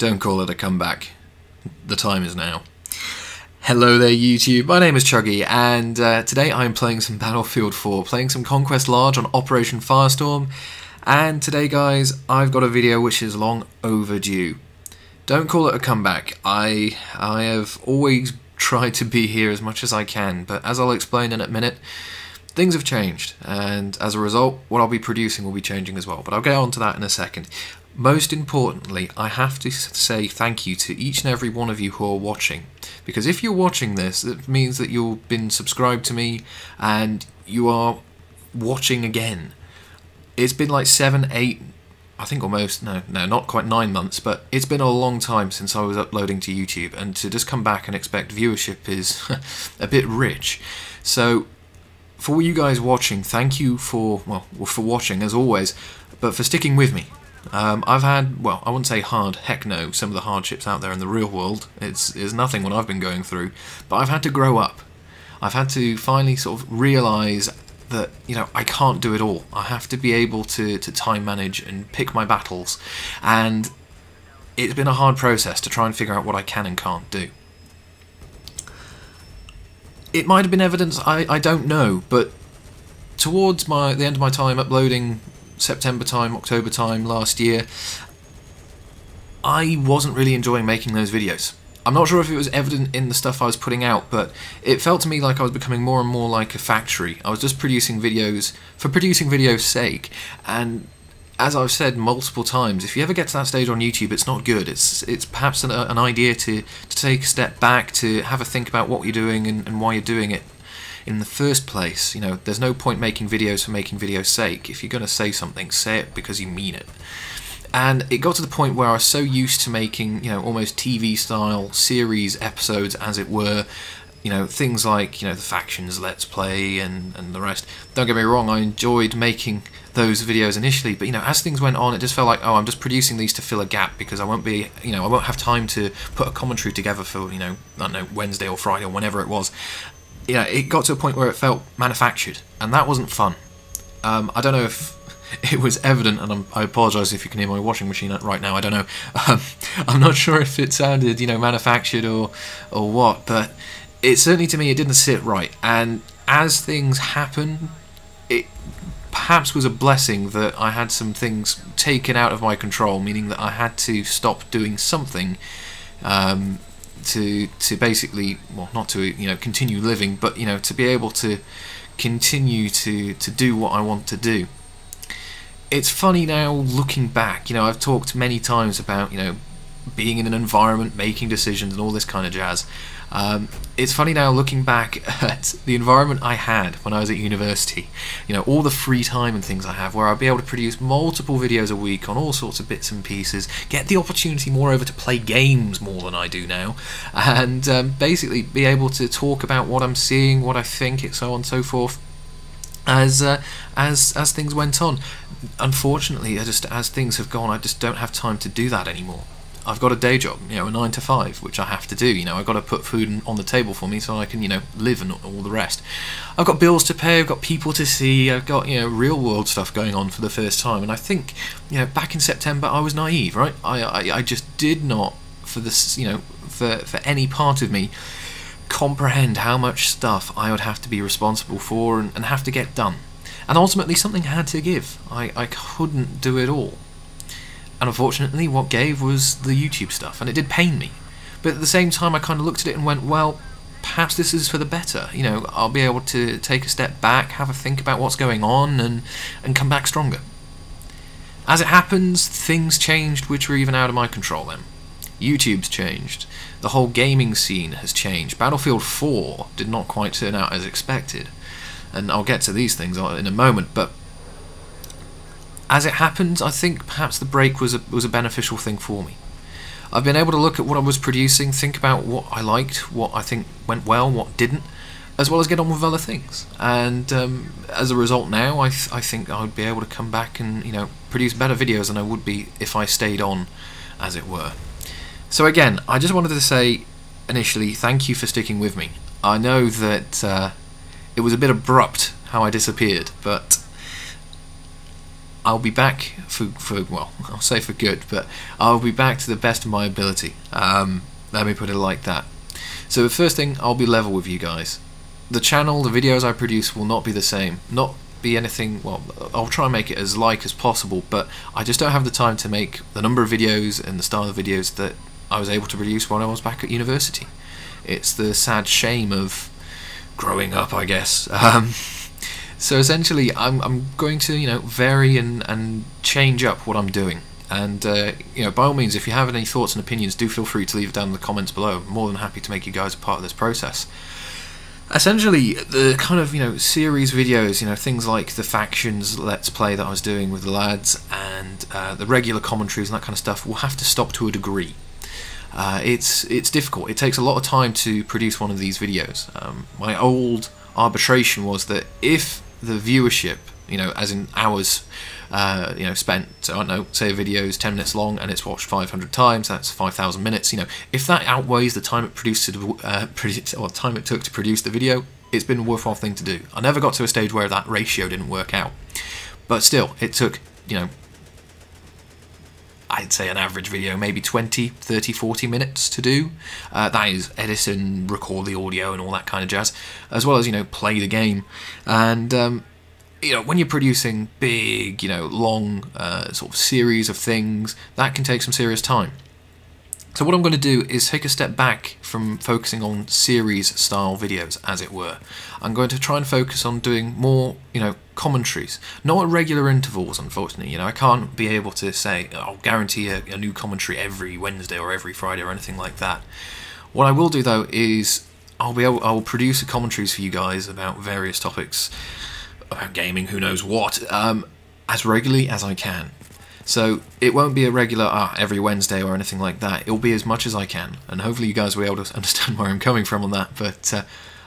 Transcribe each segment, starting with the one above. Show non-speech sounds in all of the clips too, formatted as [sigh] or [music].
Don't call it a comeback. The time is now. Hello there, YouTube. My name is Chuggy, and uh, today I'm playing some Battlefield 4, playing some Conquest Large on Operation Firestorm. And today, guys, I've got a video which is long overdue. Don't call it a comeback. I I have always tried to be here as much as I can, but as I'll explain in a minute, things have changed, and as a result, what I'll be producing will be changing as well. But I'll get on to that in a second. Most importantly, I have to say thank you to each and every one of you who are watching. Because if you're watching this, it means that you've been subscribed to me and you are watching again. It's been like seven, eight, I think almost, no, no, not quite nine months, but it's been a long time since I was uploading to YouTube, and to just come back and expect viewership is [laughs] a bit rich. So, for you guys watching, thank you for, well, for watching as always, but for sticking with me. Um, I've had, well, I wouldn't say hard, heck no, some of the hardships out there in the real world. It's, it's nothing what I've been going through. But I've had to grow up. I've had to finally sort of realise that, you know, I can't do it all. I have to be able to, to time manage and pick my battles. And it's been a hard process to try and figure out what I can and can't do. It might have been evidence, I, I don't know, but towards my the end of my time uploading September time, October time last year, I wasn't really enjoying making those videos. I'm not sure if it was evident in the stuff I was putting out, but it felt to me like I was becoming more and more like a factory. I was just producing videos for producing videos' sake, and as I've said multiple times, if you ever get to that stage on YouTube, it's not good. It's it's perhaps an, an idea to, to take a step back, to have a think about what you're doing and, and why you're doing it, in the first place. You know, there's no point making videos for making videos' sake. If you're going to say something, say it because you mean it. And it got to the point where I was so used to making, you know, almost TV style series episodes, as it were. You know, things like, you know, the factions, Let's Play, and, and the rest. Don't get me wrong, I enjoyed making those videos initially, but, you know, as things went on, it just felt like, oh, I'm just producing these to fill a gap because I won't be, you know, I won't have time to put a commentary together for, you know, I don't know, Wednesday or Friday or whenever it was know, it got to a point where it felt manufactured, and that wasn't fun. Um, I don't know if [laughs] it was evident, and I'm, i apologise if you can hear my washing machine right now. I don't know. [laughs] Um, I'm not sure if it sounded, you know, manufactured or or what, but it certainly to me it didn't sit right. And as things happen, it perhaps was a blessing that I had some things taken out of my control, meaning that I had to stop doing something um, to to basically well not to you know continue living but you know to be able to continue to to do what I want to do. It's funny now looking back you know I've talked many times about you know being in an environment making decisions and all this kind of jazz um, it's funny now looking back [laughs] at the environment I had when I was at university. You know, all the free time and things I have where I'd be able to produce multiple videos a week on all sorts of bits and pieces, get the opportunity moreover to play games more than I do now, and um, basically be able to talk about what I'm seeing, what I think, and so on and so forth. As uh, as as things went on, unfortunately, just as things have gone, I just don't have time to do that anymore. I've got a day job, you know, a nine to five, which I have to do. You know, I've got to put food on the table for me so I can, you know, live and all the rest. I've got bills to pay. I've got people to see. I've got, you know, real world stuff going on for the first time. And I think, you know, back in September, I was naive, right? I, I, I just did not, for this, you know, for for any part of me, comprehend how much stuff I would have to be responsible for and, and have to get done. And ultimately, something had to give. I, I couldn't do it all. And unfortunately, what gave was the YouTube stuff, and it did pain me. But at the same time, I kind of looked at it and went, well, perhaps this is for the better. You know, I'll be able to take a step back, have a think about what's going on, and, and come back stronger. As it happens, things changed which were even out of my control then. YouTube's changed. The whole gaming scene has changed. Battlefield 4 did not quite turn out as expected. And I'll get to these things uh, in a moment, but as it happens, I think perhaps the break was a, was a beneficial thing for me. I've been able to look at what I was producing, think about what I liked, what I think went well, what didn't, as well as get on with other things. And um, as a result, now I, th I think I would be able to come back and you know produce better videos than I would be if I stayed on, as it were. So again, I just wanted to say initially thank you for sticking with me. I know that uh, it was a bit abrupt how I disappeared, but I'll be back for, for well, I'll say for good, but I'll be back to the best of my ability. Um, let me put it like that. So the first thing, I'll be level with you guys. The channel, the videos I produce will not be the same. Not be anything, well, I'll try and make it as like as possible, but I just don't have the time to make the number of videos and the style of videos that I was able to produce when I was back at university. It's the sad shame of growing up, I guess. [laughs] Um, so essentially, I'm, I'm going to, you know, vary and, and change up what I'm doing. And, uh, you know, by all means, if you have any thoughts and opinions, do feel free to leave it down in the comments below. I'm more than happy to make you guys a part of this process. Essentially, the kind of, you know, series videos, you know, things like the factions Let's Play that I was doing with the lads and uh, the regular commentaries and that kind of stuff will have to stop to a degree. Uh, it's it's difficult. It takes a lot of time to produce one of these videos. Um, my old arbitration was that if the viewership, you know, as in hours, uh, you know, spent, So I don't know, say a video is 10 minutes long and it's watched 500 times, that's 5,000 minutes, you know, if that outweighs the time it produced, to, uh, or time it took to produce the video, it's been a worthwhile thing to do. I never got to a stage where that ratio didn't work out. But still, it took, you know, I'd say an average video, maybe 20, 30, 40 minutes to do. Uh, that is edit and record the audio and all that kind of jazz, as well as, you know, play the game. And, um, you know, when you're producing big, you know, long uh, sort of series of things, that can take some serious time. So what I'm going to do is take a step back from focusing on series style videos, as it were. I'm going to try and focus on doing more, you know, commentaries, not at regular intervals, unfortunately. You know, I can't be able to say I'll guarantee a, a new commentary every Wednesday or every Friday or anything like that. What I will do though is I'll be able I'll produce commentaries for you guys about various topics about gaming, who knows what, um, as regularly as I can. So it won't be a regular ah, every Wednesday or anything like that. It'll be as much as I can, and hopefully you guys will be able to [laughs] understand where I'm coming from on that. But uh,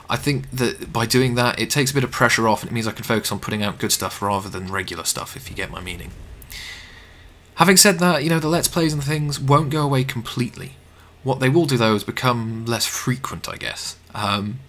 I think that by doing that, it takes a bit of pressure off, and it means I can focus on putting out good stuff rather than regular stuff, if you get my meaning. Having said that, you know, the Let's Plays and things won't go away completely. What they will do, though, is become less frequent, I guess. Um,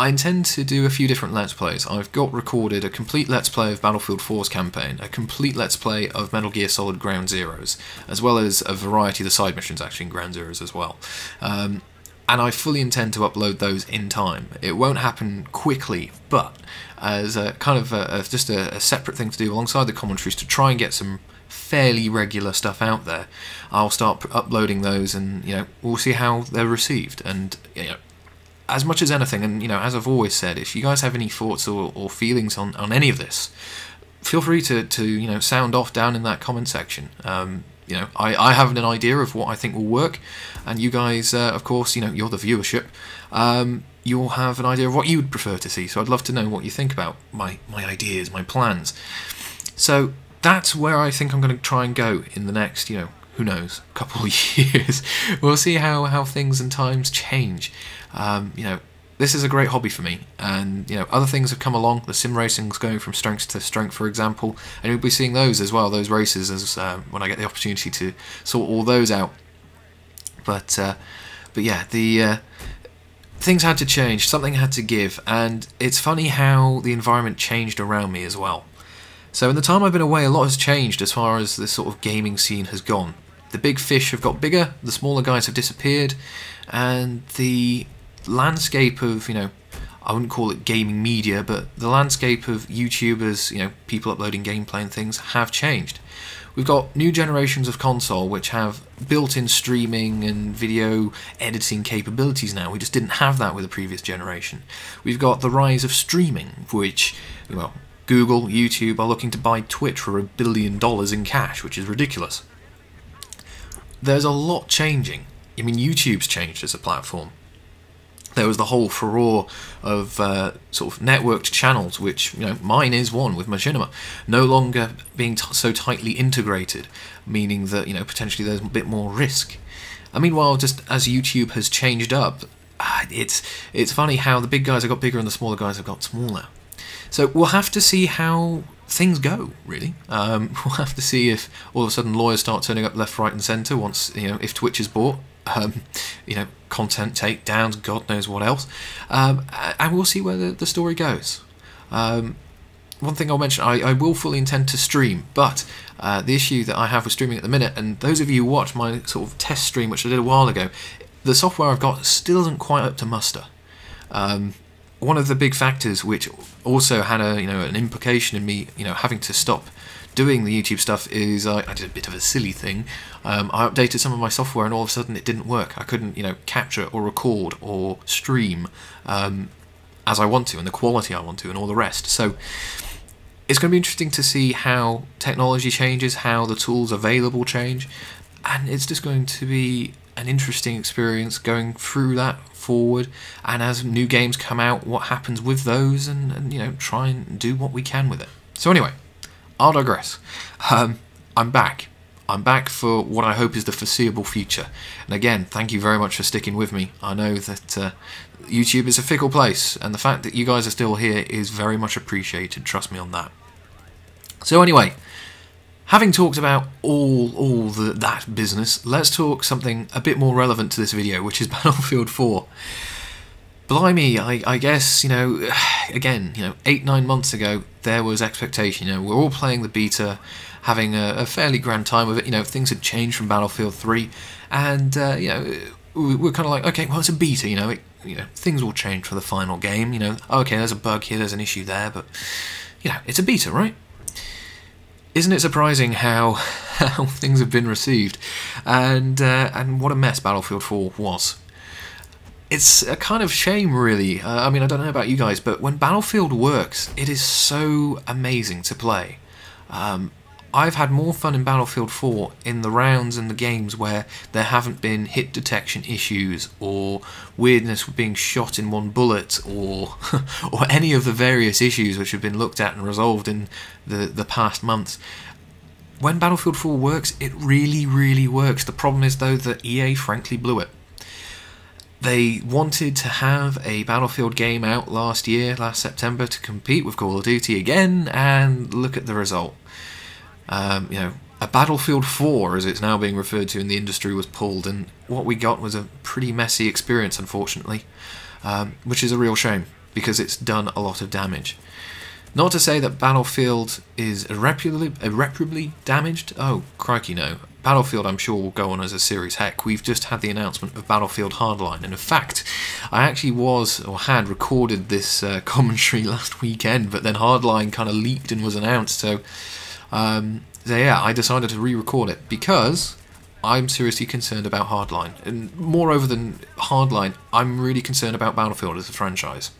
I intend to do a few different Let's Plays. I've got recorded a complete Let's Play of Battlefield 4's campaign, a complete Let's Play of Metal Gear Solid Ground Zeroes, as well as a variety of the side missions actually in Ground Zeroes as well. Um, and I fully intend to upload those in time. It won't happen quickly, but as a kind of a, a, just a, a separate thing to do alongside the commentaries to try and get some fairly regular stuff out there, I'll start uploading those, and you know we'll see how they're received. And you know, as much as anything, and you know, as I've always said, if you guys have any thoughts or, or feelings on, on any of this, feel free to, to you know sound off down in that comment section. Um, you know, I, I have an idea of what I think will work, and you guys, uh, of course, you know, you're the viewership. Um, you'll have an idea of what you would prefer to see. So I'd love to know what you think about my my ideas, my plans. So that's where I think I'm going to try and go in the next, you know, who knows, a couple [laughs] of years. we'll see how, how things and times change. Um, you know, this is a great hobby for me, and you know, other things have come along. The sim racing's going from strength to strength, for example, and you'll be seeing those as well. Those races as uh, when I get the opportunity to sort all those out. But uh, but yeah, the uh, things had to change. Something had to give, and it's funny how the environment changed around me as well. So in the time I've been away, a lot has changed as far as this sort of gaming scene has gone. The big fish have got bigger, the smaller guys have disappeared, and the landscape of, you know, I wouldn't call it gaming media, but the landscape of YouTubers, you know, people uploading gameplay and things have changed. We've got new generations of console which have built-in streaming and video editing capabilities now. We just didn't have that with the previous generation. We've got the rise of streaming, which, well, Google, YouTube are looking to buy Twitch for a billion dollars in cash, which is ridiculous. There's a lot changing. I mean, YouTube's changed as a platform. There was the whole furore of uh, sort of networked channels, which you know mine is one with Machinima, no longer being so tightly integrated, meaning that you know potentially there's a bit more risk. And meanwhile, just as YouTube has changed up, uh, it's it's funny how the big guys have got bigger and the smaller guys have got smaller. So we'll have to see how things go. Really, um, [laughs] we'll have to see if all of a sudden lawyers start turning up left, right, and centre once you know if Twitch is bought. Um, you know, content takedowns, God knows what else, um, and we'll see where the, the story goes. Um, one thing I'll mention, I, I will fully intend to stream, but uh, the issue that I have with streaming at the minute, and those of you who watch my sort of test stream, which I did a while ago, the software I've got still isn't quite up to muster. Um, one of the big factors, which also had a you know an implication in me, you know, having to stop doing the YouTube stuff, is I, I did a bit of a silly thing. Um, I updated some of my software, and all of a sudden it didn't work. I couldn't you know capture or record or stream um, as I want to, and the quality I want to, and all the rest. So it's going to be interesting to see how technology changes, how the tools available change, and it's just going to be an interesting experience going through that forward. And as new games come out what happens with those and, and you know try and do what we can with it. So anyway i'll digress. Um, i'm back. I'm back for what i hope is the foreseeable future. And again thank you very much for sticking with me. I know that uh, youtube is a fickle place and the fact that you guys are still here is very much appreciated. Trust me on that. So anyway Having talked about all all the, that business, let's talk something a bit more relevant to this video, which is [laughs] Battlefield 4. Blimey, I, I guess, you know, [sighs] again, you know, eight, nine months ago, there was expectation. You know, we're all playing the beta, having a, a fairly grand time with it. You know, things had changed from Battlefield 3, and, uh, you know, we, we're kind of like, okay, well, it's a beta, you know, it, you know, things will change for the final game. You know, okay, there's a bug here, there's an issue there, but, you know, it's a beta, right? Isn't it surprising how [laughs] how things have been received, and uh, and what a mess Battlefield 4 was. It's a kind of shame, really. Uh, I mean, I don't know about you guys, but when Battlefield works, it is so amazing to play. Um, I've had more fun in Battlefield 4 in the rounds and the games where there haven't been hit detection issues or weirdness with being shot in one bullet or [laughs] or any of the various issues which have been looked at and resolved in the, the past months. When Battlefield 4 works, it really, really works. The problem is, though, that EA frankly blew it. They wanted to have a Battlefield game out last year, last September, to compete with Call of Duty again, and look at the result um, you know, a Battlefield 4, as it's now being referred to in the industry, was pulled, and what we got was a pretty messy experience, unfortunately, um, which is a real shame because it's done a lot of damage. Not to say that Battlefield is irreparably, irreparably damaged. Oh, crikey, no. Battlefield, I'm sure, will go on as a series. Heck, we've just had the announcement of Battlefield Hardline, and in fact, I actually was or had recorded this uh, [laughs] commentary last weekend, but then Hardline kind of leaked and was announced, so um, so yeah, I decided to re-record it because I'm seriously concerned about Hardline, and moreover than Hardline, I'm really concerned about Battlefield as a franchise.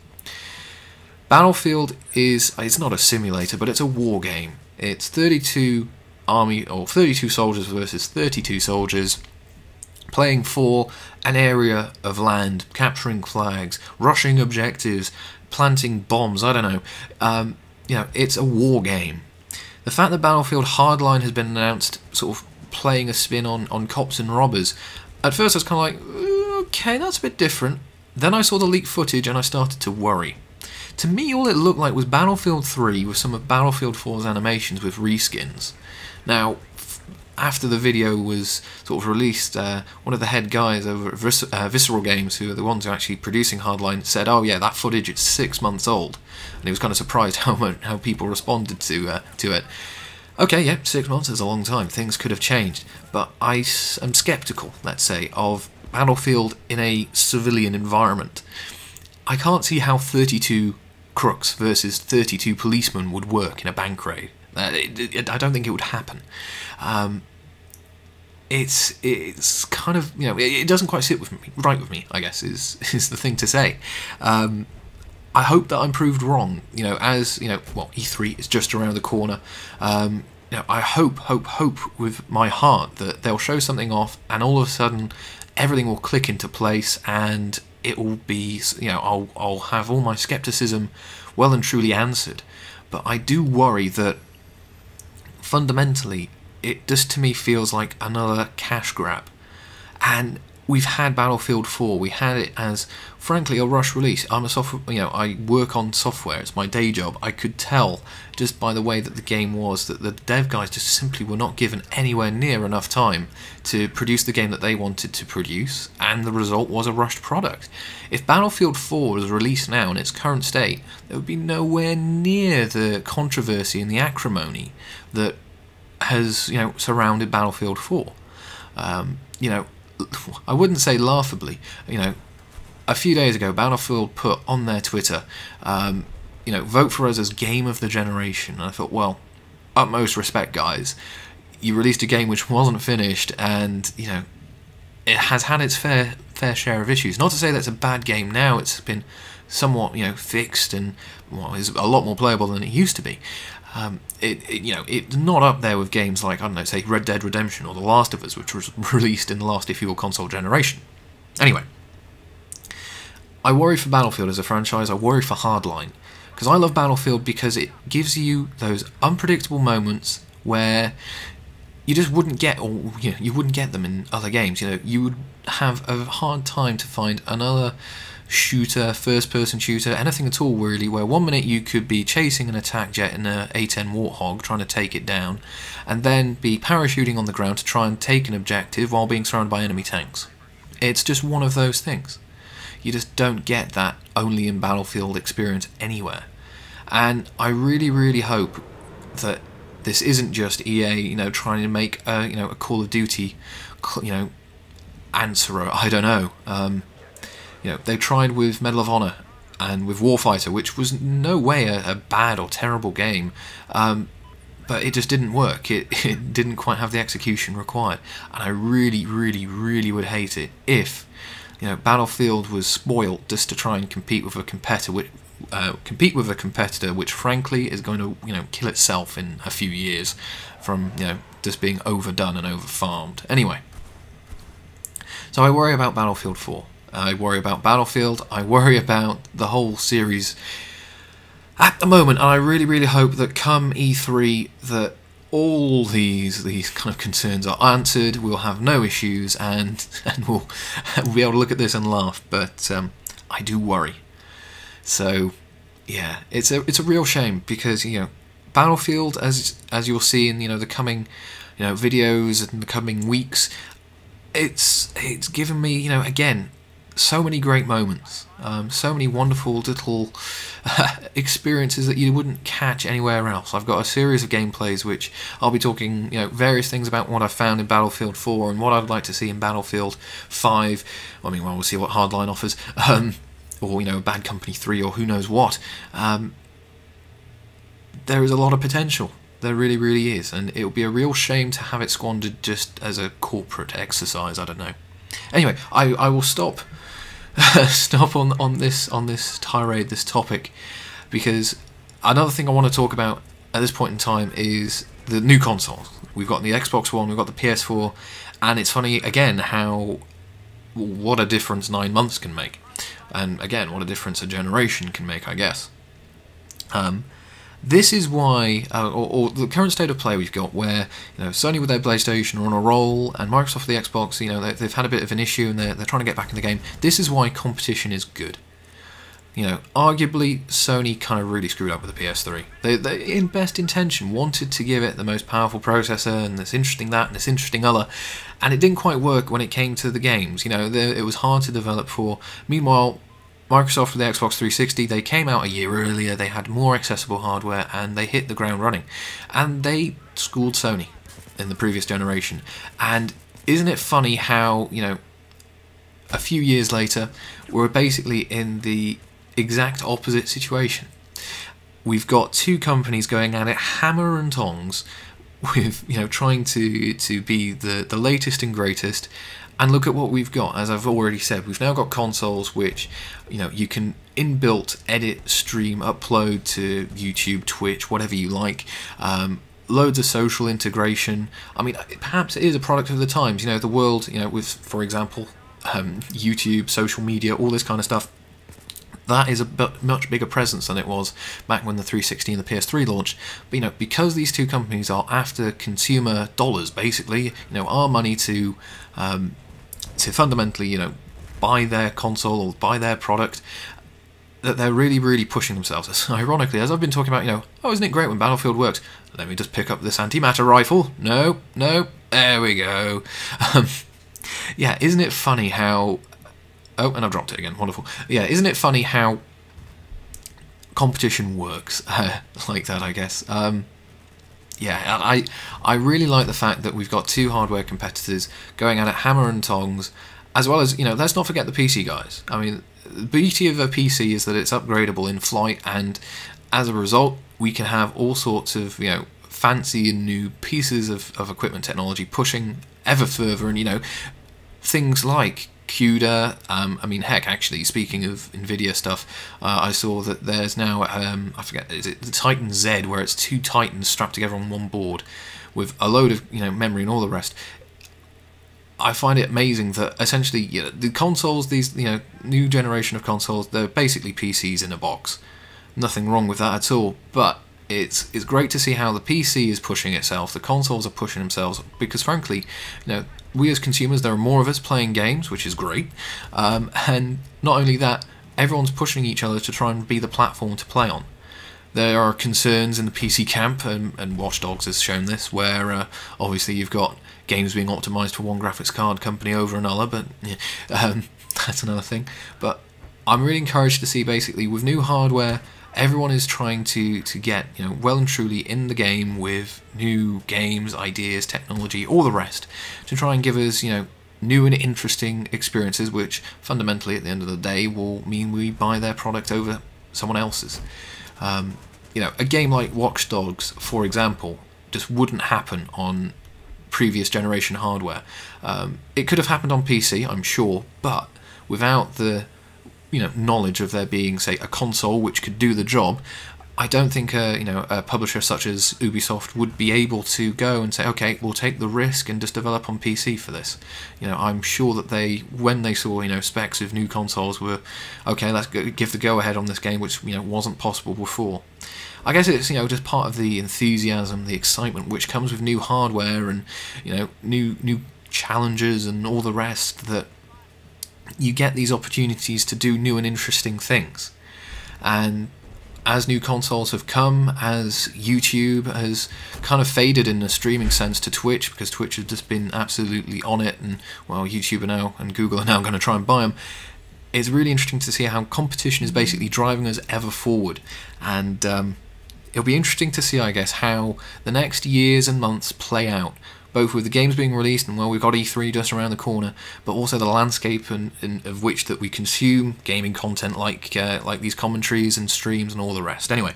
Battlefield is it's not a simulator, but it's a war game. It's 32 army or 32 soldiers versus 32 soldiers playing for an area of land, capturing flags, rushing objectives, planting bombs. I don't know. Um, you know, it's a war game. The fact that Battlefield Hardline has been announced, sort of playing a spin on, on cops and robbers, at first I was kind of like, okay, that's a bit different. Then I saw the leaked footage and I started to worry. To me, all it looked like was Battlefield 3 with some of Battlefield 4's animations with reskins. Now, after the video was sort of released, uh, one of the head guys over at Vis uh, Visceral Games, who are the ones who are actually producing Hardline, said, "Oh yeah, that footage is six months old," and he was kind of surprised [laughs] how how people responded to uh, to it. Okay, yeah, six months is a long time. Things could have changed, but I am skeptical, let's say, of Battlefield in a civilian environment. I can't see how 32 crooks versus 32 policemen would work in a bank raid. Uh, I don't think it would happen. Um, it's it's kind of you know it, it, doesn't quite sit with me right with me I guess is [laughs] is the thing to say. Um, I hope that I'm proved wrong. You know, as you know, well, E3 is just around the corner. Um, you know, I hope, hope, hope with my heart that they'll show something off, and all of a sudden, everything will click into place, and it will be, you know, I'll I'll have all my skepticism well and truly answered. But I do worry that fundamentally it just to me feels like another cash grab. And we've had Battlefield 4. We had it as, frankly, a rush release. I'm a software, you know, I work on software. It's my day job. I could tell just by the way that the game was that the dev guys just simply were not given anywhere near enough time to produce the game that they wanted to produce, and the result was a rushed product. If Battlefield 4 was released now in its current state, there would be nowhere near the controversy and the acrimony that has, you know, surrounded Battlefield 4. Um, you know, I wouldn't say laughably, you know, a few days ago, Battlefield put on their Twitter, um, you know, vote for us as game of the generation. And I thought, well, utmost respect, guys. You released a game which wasn't finished, and you know, it has had its fair fair share of issues. Not to say that's a bad game now. It's been somewhat, you know, fixed and well, is a lot more playable than it used to be. Um, it, it, you know, it's not up there with games like I don't know, say Red Dead Redemption or The Last of Us, which was [laughs] released in the last, if you will, console generation. Anyway, I worry for Battlefield as a franchise. I worry for Hardline because I love Battlefield because it gives you those unpredictable moments where you just wouldn't get, or you know, you wouldn't get them in other games. You know, you would have a hard time to find another shooter, first person shooter, anything at all really, where one minute you could be chasing an attack jet in a A10 Warthog trying to take it down, and then be parachuting on the ground to try and take an objective while being surrounded by enemy tanks. It's just one of those things. You just don't get that only in Battlefield experience anywhere. And I really, really hope that this isn't just EA, you know, trying to make a, you know, a Call of Duty, you know, answerer. I don't know. Um, you know, they tried with Medal of Honor and with Warfighter, which was no way a, a bad or terrible game, um, but it just didn't work. It, [laughs] it didn't quite have the execution required, and I really, really, really would hate it if you know Battlefield was spoilt just to try and compete with a competitor. Which, uh, compete with a competitor which frankly is going to you know kill itself in a few years from you know just being overdone and overfarmed anyway so I worry about Battlefield 4 I worry about Battlefield. I worry about the whole series at the moment, and I really, really hope that come E3 that all these these kind of concerns are answered. We'll have no issues, and [laughs] and we'll, [laughs] we'll be able to look at this and laugh. But um, I do worry. So yeah, it's a it's a real shame because you know Battlefield, as as you'll see in you know the coming you know videos in the coming weeks, it's it's given me you know again so many great moments, um, so many wonderful little uh, [laughs] experiences that you wouldn't catch anywhere else. I've got a series of gameplays which I'll be talking, you know, various things about what I've found in Battlefield 4 and what I'd like to see in Battlefield 5. I mean, well, we'll see what Hardline offers, [laughs] um, or you know, Bad Company 3, or who knows what. Um, there is a lot of potential. There really, really is, and it would be a real shame to have it squandered just as a corporate exercise. I don't know. Anyway, I, I will stop [laughs] stop on on this on this tirade, this topic, because another thing I want to talk about at this point in time is the new consoles. We've got the Xbox One, we've got the PS4, and it's funny again how what a difference nine months can make, and again what a difference a generation can make, I guess. Um, this is why, uh, or, or, the current state of play we've got, where you know Sony with their PlayStation are on a roll, and Microsoft with the Xbox, you know, they, have had a bit of an issue, and they're, they're trying to get back in the game. This is why competition is good. You know, arguably Sony kind of really screwed up with the PS3. They, they, in best intention, wanted to give it the most powerful processor and this interesting that and this interesting other, and it didn't quite work when it came to the games. You know, it was hard to develop for. Meanwhile, Microsoft with the Xbox 360, they came out a year earlier, they had more accessible hardware, and they hit the ground running. And they schooled Sony in the previous generation. And isn't it funny how, you know, a few years later, we're basically in the exact opposite situation. We've got two companies going at it hammer and tongs with, you know, trying to to be the, the latest and greatest and look at what we've got. As I've already said, we've now got consoles which, you know, you can inbuilt edit, stream, upload to YouTube, Twitch, whatever you like. Um, loads of social integration. I mean, perhaps it is a product of the times. You know, the world, you know, with, for example, um, YouTube, social media, all this kind of stuff. That is a much bigger presence than it was back when the 360 and the PS3 launched. But you know, because these two companies are after consumer dollars, basically, you know, our money to um, to fundamentally, you know, buy their console or buy their product, that they're really, really pushing themselves. As, [laughs] ironically, as I've been talking about, you know, oh, isn't it great when Battlefield works? Let me just pick up this antimatter rifle. No, no, there we go. [laughs] Um, yeah, isn't it funny how... Oh, and I've dropped it again. Wonderful. Yeah, isn't it funny how competition works [laughs] like that, I guess. Um, yeah, I I really like the fact that we've got two hardware competitors going at it hammer and tongs, as well as you know. Let's not forget the PC guys. I mean, the beauty of a PC is that it's upgradable in flight, and as a result, we can have all sorts of you know fancy and new pieces of, of equipment technology pushing ever further, and you know things like CUDA. Um, I mean, heck, actually, speaking of NVIDIA stuff, uh, I saw that there's now, um, I forget, is it the Titan Z, where it's two Titans strapped together on one board with a load of you know memory and all the rest. I find it amazing that essentially you know, the consoles, these you know new generation of consoles, they're basically PCs in a box. Nothing wrong with that at all, but it's it's great to see how the PC is pushing itself, the consoles are pushing themselves, because frankly, you know, we as consumers, there are more of us playing games, which is great, um, and not only that, everyone's pushing each other to try and be the platform to play on. There are concerns in the PC camp, and, and Watch Dogs has shown this, where uh, obviously you've got games being optimized for one graphics card company over another, but yeah, [laughs] um, that's another thing. But I'm really encouraged to see basically with new hardware everyone is trying to to get you know well and truly in the game with new games, ideas, technology, all the rest to try and give us you know new and interesting experiences, which fundamentally at the end of the day will mean we buy their product over someone else's. Um, you know, a game like Watch Dogs, for example, just wouldn't happen on previous generation hardware. Um, it could have happened on PC, I'm sure, but without the you know knowledge of there being say a console which could do the job I don't think a you know a publisher such as Ubisoft would be able to go and say okay we'll take the risk and just develop on PC for this. You know I'm sure that they when they saw you know specs of new consoles were okay let's give the go ahead on this game which you know wasn't possible before. I guess it's you know just part of the enthusiasm the excitement which comes with new hardware and you know new new challenges and all the rest that you get these opportunities to do new and interesting things. And as new consoles have come, as YouTube has kind of faded in a streaming sense to Twitch, because Twitch has just been absolutely on it, and well, YouTube are now and Google are now going to try and buy them. It's really interesting to see how competition is basically driving us ever forward, and um, it'll be interesting to see, I guess, how the next years and months play out both with the games being released and well we've got E3 just around the corner, but also the landscape and, and of which that we consume gaming content like uh, like these commentaries and streams and all the rest. Anyway.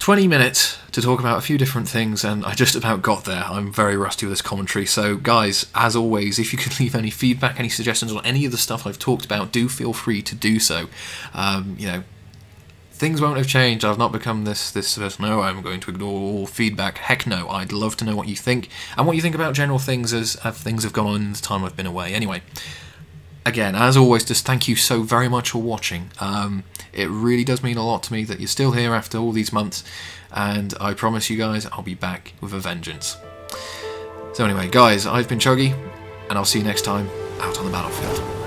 20 minutes to talk about a few different things, and I just about got there. I'm very rusty with this commentary. So, guys, as always, if you could [laughs] leave any feedback, any suggestions on any of the stuff I've talked about, do feel free to do so. Um, you know, things won't have changed. I've not become this this person. No, I'm going to ignore all feedback. Heck no. I'd love to know what you think and what you think about general things as, as things have gone on in the time I've been away. Anyway, again, as always, just thank you so very much for watching. Um, it really does mean a lot to me that you're still here after all these months, and I promise you guys I'll be back with a vengeance. So anyway, guys, I've been Chuggy, and I'll see you next time out on the battlefield.